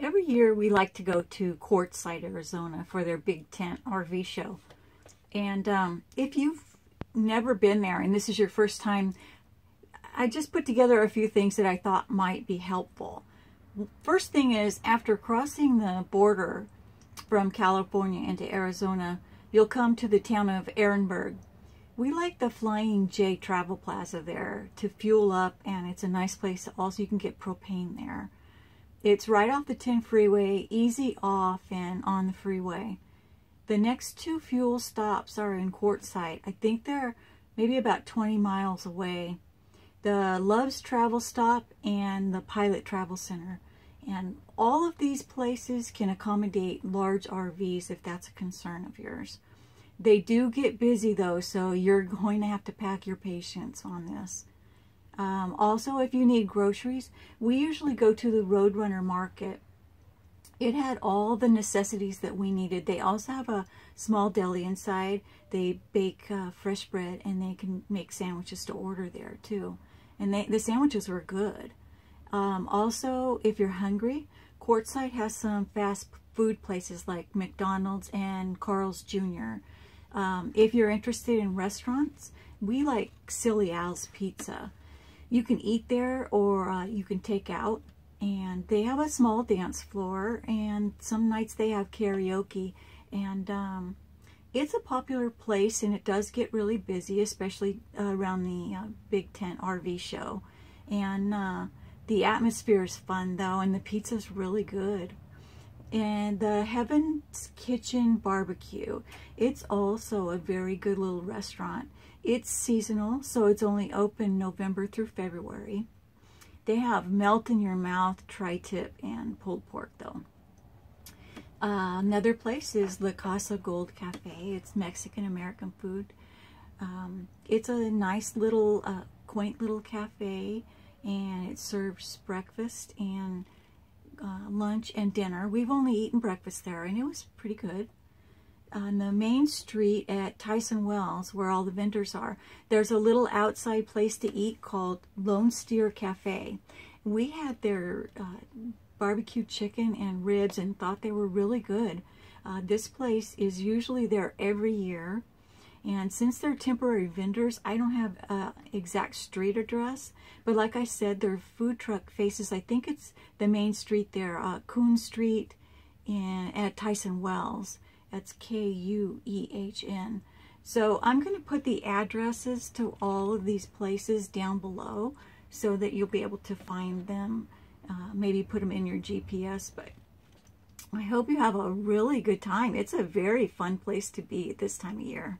every year we like to go to Quartzsite, Arizona for their Big Tent RV show. And um, if you've never been there and this is your first time, I just put together a few things that I thought might be helpful. First thing is after crossing the border from California into Arizona, you'll come to the town of Ehrenberg. We like the Flying J Travel Plaza there to fuel up and it's a nice place. Also, you can get propane there. It's right off the 10 freeway, easy off and on the freeway. The next two fuel stops are in Quartzsite. I think they're maybe about 20 miles away. The Love's Travel Stop and the Pilot Travel Center. And all of these places can accommodate large RVs if that's a concern of yours. They do get busy though, so you're going to have to pack your patience on this. Um, also, if you need groceries, we usually go to the Roadrunner Market. It had all the necessities that we needed. They also have a small deli inside. They bake uh, fresh bread and they can make sandwiches to order there too. And they, the sandwiches were good. Um, also, if you're hungry, Quartzsite has some fast food places like McDonald's and Carl's Jr. Um, if you're interested in restaurants, we like Silly Al's Pizza you can eat there or uh, you can take out. And they have a small dance floor and some nights they have karaoke. And um, it's a popular place and it does get really busy especially uh, around the uh, big tent RV show. And uh, the atmosphere is fun though and the pizza's really good and the Heaven's Kitchen Barbecue. It's also a very good little restaurant. It's seasonal, so it's only open November through February. They have melt-in-your-mouth tri-tip and pulled pork, though. Uh, another place is La Casa Gold Cafe. It's Mexican-American food. Um, it's a nice little, uh, quaint little cafe, and it serves breakfast and uh, lunch and dinner. We've only eaten breakfast there, and it was pretty good on the main street at Tyson Wells, where all the vendors are, there's a little outside place to eat called Lone Steer Cafe. We had their uh, barbecue chicken and ribs and thought they were really good. Uh, this place is usually there every year. And since they're temporary vendors, I don't have an exact street address. But like I said, their food truck faces, I think it's the main street there, uh, Kuehn Street and at Tyson Wells. That's K-U-E-H-N. So I'm going to put the addresses to all of these places down below so that you'll be able to find them. Uh, maybe put them in your GPS, but I hope you have a really good time. It's a very fun place to be this time of year.